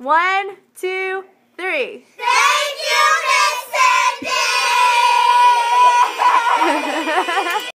One, two, three. Thank you, Miss Cindy!